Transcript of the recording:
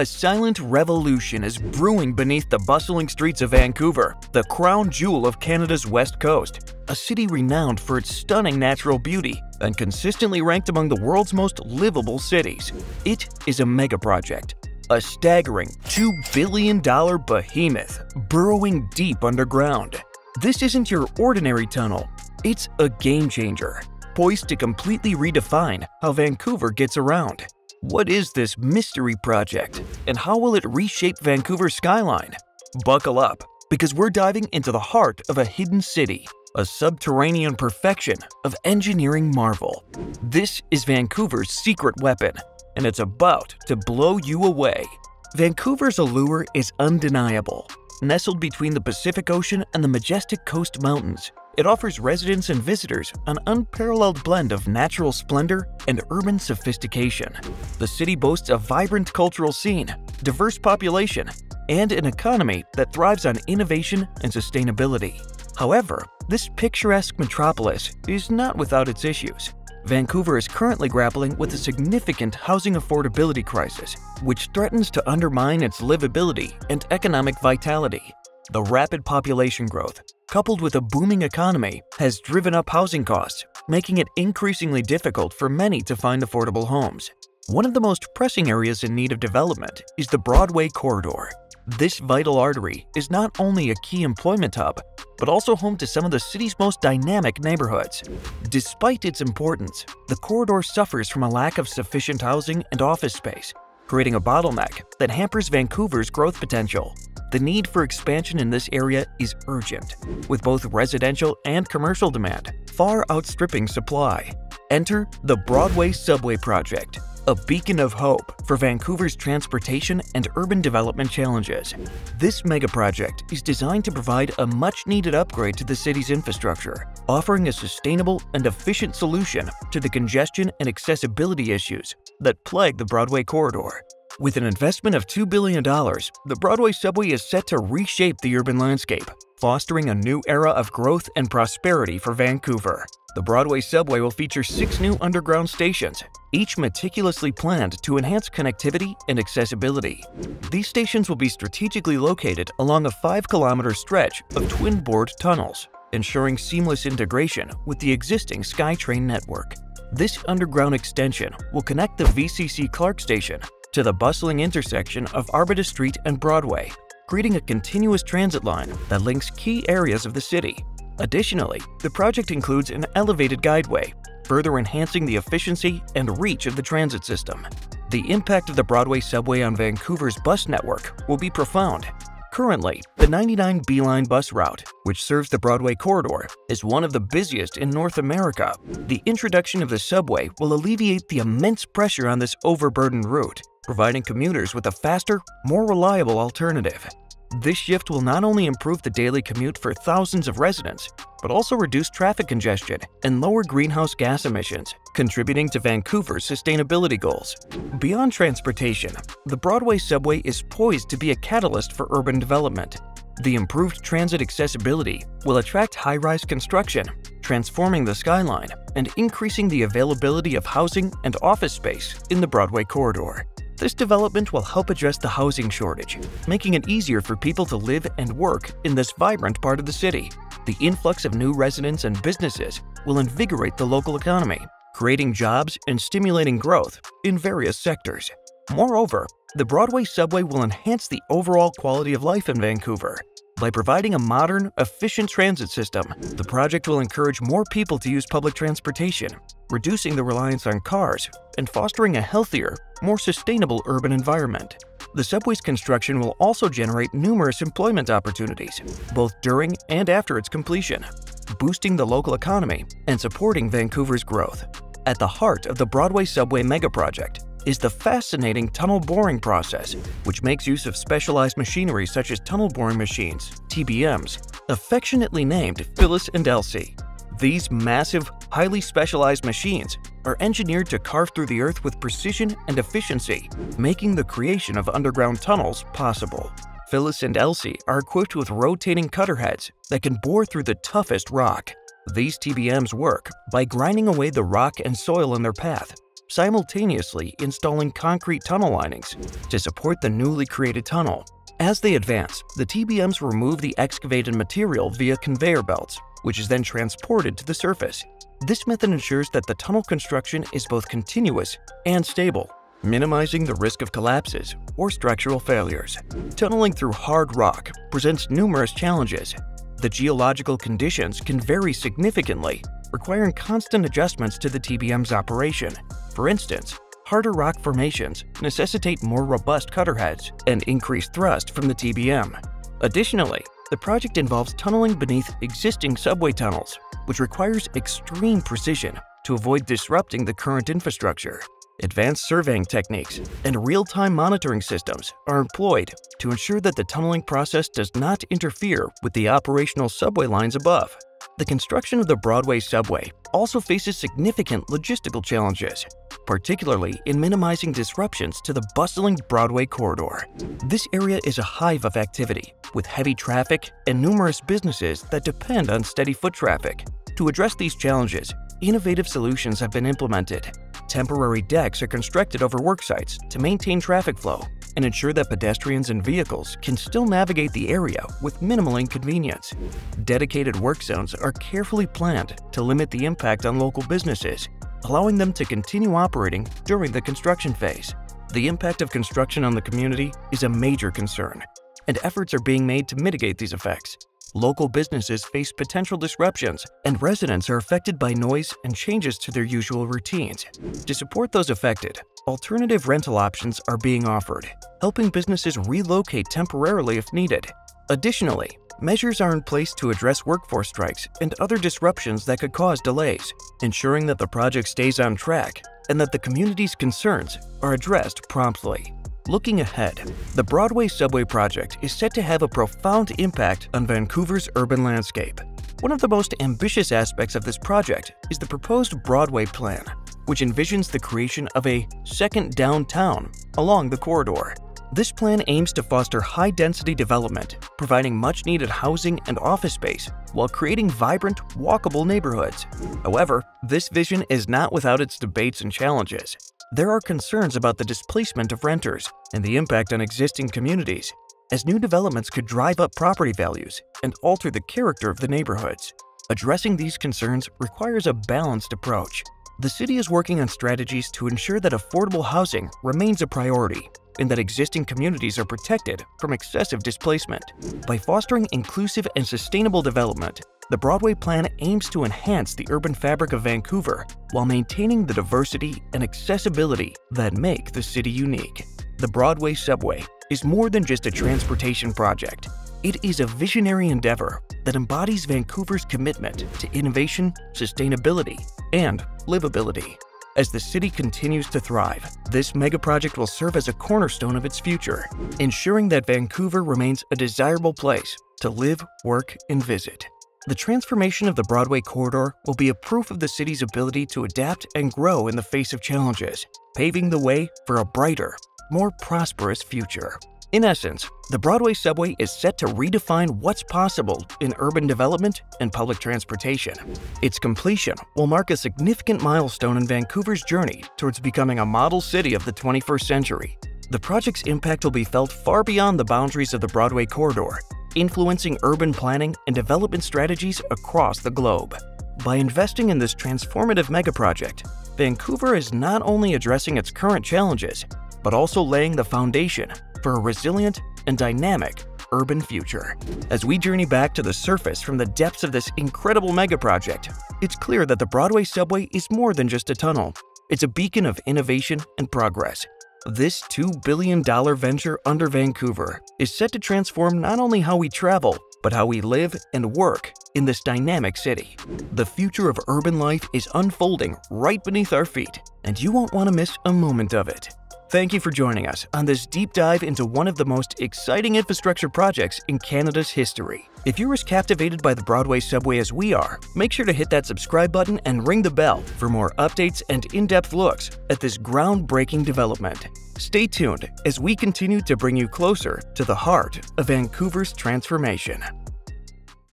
A silent revolution is brewing beneath the bustling streets of Vancouver, the crown jewel of Canada's west coast, a city renowned for its stunning natural beauty and consistently ranked among the world's most livable cities. It is a mega project, a staggering $2 billion behemoth burrowing deep underground. This isn't your ordinary tunnel, it's a game changer, poised to completely redefine how Vancouver gets around. What is this mystery project, and how will it reshape Vancouver's skyline? Buckle up, because we're diving into the heart of a hidden city, a subterranean perfection of engineering marvel. This is Vancouver's secret weapon, and it's about to blow you away. Vancouver's allure is undeniable. Nestled between the Pacific Ocean and the majestic Coast Mountains, it offers residents and visitors an unparalleled blend of natural splendor and urban sophistication. The city boasts a vibrant cultural scene, diverse population, and an economy that thrives on innovation and sustainability. However, this picturesque metropolis is not without its issues. Vancouver is currently grappling with a significant housing affordability crisis, which threatens to undermine its livability and economic vitality. The rapid population growth, coupled with a booming economy, has driven up housing costs, making it increasingly difficult for many to find affordable homes. One of the most pressing areas in need of development is the Broadway Corridor. This vital artery is not only a key employment hub, but also home to some of the city's most dynamic neighborhoods. Despite its importance, the corridor suffers from a lack of sufficient housing and office space, creating a bottleneck that hampers Vancouver's growth potential. The need for expansion in this area is urgent, with both residential and commercial demand far outstripping supply. Enter the Broadway Subway Project, a beacon of hope for Vancouver's transportation and urban development challenges. This megaproject is designed to provide a much-needed upgrade to the city's infrastructure, offering a sustainable and efficient solution to the congestion and accessibility issues that plague the Broadway corridor. With an investment of $2 billion, the Broadway subway is set to reshape the urban landscape, fostering a new era of growth and prosperity for Vancouver. The Broadway subway will feature six new underground stations, each meticulously planned to enhance connectivity and accessibility. These stations will be strategically located along a 5-kilometer stretch of twin-bored tunnels, ensuring seamless integration with the existing SkyTrain network. This underground extension will connect the VCC Clark Station to the bustling intersection of Arbutus Street and Broadway, creating a continuous transit line that links key areas of the city. Additionally, the project includes an elevated guideway, further enhancing the efficiency and reach of the transit system. The impact of the Broadway subway on Vancouver's bus network will be profound. Currently, the 99 B Line bus route, which serves the Broadway corridor, is one of the busiest in North America. The introduction of the subway will alleviate the immense pressure on this overburdened route, providing commuters with a faster, more reliable alternative. This shift will not only improve the daily commute for thousands of residents, but also reduce traffic congestion and lower greenhouse gas emissions, contributing to Vancouver's sustainability goals. Beyond transportation, the Broadway subway is poised to be a catalyst for urban development. The improved transit accessibility will attract high-rise construction, transforming the skyline and increasing the availability of housing and office space in the Broadway corridor. This development will help address the housing shortage, making it easier for people to live and work in this vibrant part of the city. The influx of new residents and businesses will invigorate the local economy, creating jobs and stimulating growth in various sectors. Moreover, the Broadway subway will enhance the overall quality of life in Vancouver. By providing a modern, efficient transit system, the project will encourage more people to use public transportation, reducing the reliance on cars and fostering a healthier, more sustainable urban environment. The subway's construction will also generate numerous employment opportunities, both during and after its completion, boosting the local economy and supporting Vancouver's growth. At the heart of the Broadway Subway megaproject is the fascinating tunnel boring process, which makes use of specialized machinery such as tunnel boring machines, TBMs, affectionately named Phyllis and Elsie. These massive, highly specialized machines are engineered to carve through the earth with precision and efficiency, making the creation of underground tunnels possible. Phyllis and Elsie are equipped with rotating cutter heads that can bore through the toughest rock. These TBMs work by grinding away the rock and soil in their path, simultaneously installing concrete tunnel linings to support the newly created tunnel. As they advance, the TBMs remove the excavated material via conveyor belts, which is then transported to the surface. This method ensures that the tunnel construction is both continuous and stable, minimizing the risk of collapses or structural failures. Tunneling through hard rock presents numerous challenges. The geological conditions can vary significantly, requiring constant adjustments to the TBM's operation. For instance, harder rock formations necessitate more robust cutter heads and increased thrust from the TBM. Additionally, the project involves tunneling beneath existing subway tunnels, which requires extreme precision to avoid disrupting the current infrastructure. Advanced surveying techniques and real-time monitoring systems are employed to ensure that the tunneling process does not interfere with the operational subway lines above. The construction of the Broadway subway also faces significant logistical challenges, particularly in minimizing disruptions to the bustling Broadway corridor. This area is a hive of activity, with heavy traffic and numerous businesses that depend on steady foot traffic. To address these challenges, innovative solutions have been implemented. Temporary decks are constructed over work sites to maintain traffic flow and ensure that pedestrians and vehicles can still navigate the area with minimal inconvenience. Dedicated work zones are carefully planned to limit the impact on local businesses, allowing them to continue operating during the construction phase. The impact of construction on the community is a major concern, and efforts are being made to mitigate these effects. Local businesses face potential disruptions, and residents are affected by noise and changes to their usual routines. To support those affected, alternative rental options are being offered, helping businesses relocate temporarily if needed. Additionally, measures are in place to address workforce strikes and other disruptions that could cause delays, ensuring that the project stays on track and that the community's concerns are addressed promptly. Looking ahead, the Broadway Subway project is set to have a profound impact on Vancouver's urban landscape. One of the most ambitious aspects of this project is the proposed Broadway plan, which envisions the creation of a second downtown along the corridor. This plan aims to foster high-density development, providing much-needed housing and office space while creating vibrant, walkable neighborhoods. However, this vision is not without its debates and challenges. There are concerns about the displacement of renters and the impact on existing communities, as new developments could drive up property values and alter the character of the neighborhoods. Addressing these concerns requires a balanced approach. The city is working on strategies to ensure that affordable housing remains a priority and that existing communities are protected from excessive displacement. By fostering inclusive and sustainable development, the Broadway Plan aims to enhance the urban fabric of Vancouver while maintaining the diversity and accessibility that make the city unique. The Broadway Subway is more than just a transportation project. It is a visionary endeavor that embodies Vancouver's commitment to innovation, sustainability, and livability. As the city continues to thrive, this mega project will serve as a cornerstone of its future, ensuring that Vancouver remains a desirable place to live, work, and visit. The transformation of the Broadway corridor will be a proof of the city's ability to adapt and grow in the face of challenges, paving the way for a brighter, more prosperous future. In essence, the Broadway subway is set to redefine what's possible in urban development and public transportation. Its completion will mark a significant milestone in Vancouver's journey towards becoming a model city of the 21st century. The project's impact will be felt far beyond the boundaries of the Broadway corridor, influencing urban planning and development strategies across the globe. By investing in this transformative megaproject, Vancouver is not only addressing its current challenges, but also laying the foundation for a resilient and dynamic urban future. As we journey back to the surface from the depths of this incredible megaproject, it's clear that the Broadway subway is more than just a tunnel. It's a beacon of innovation and progress. This $2 billion venture under Vancouver is set to transform not only how we travel, but how we live and work in this dynamic city. The future of urban life is unfolding right beneath our feet, and you won't want to miss a moment of it. Thank you for joining us on this deep dive into one of the most exciting infrastructure projects in Canada's history. If you're as captivated by the Broadway subway as we are, make sure to hit that subscribe button and ring the bell for more updates and in-depth looks at this groundbreaking development. Stay tuned as we continue to bring you closer to the heart of Vancouver's transformation.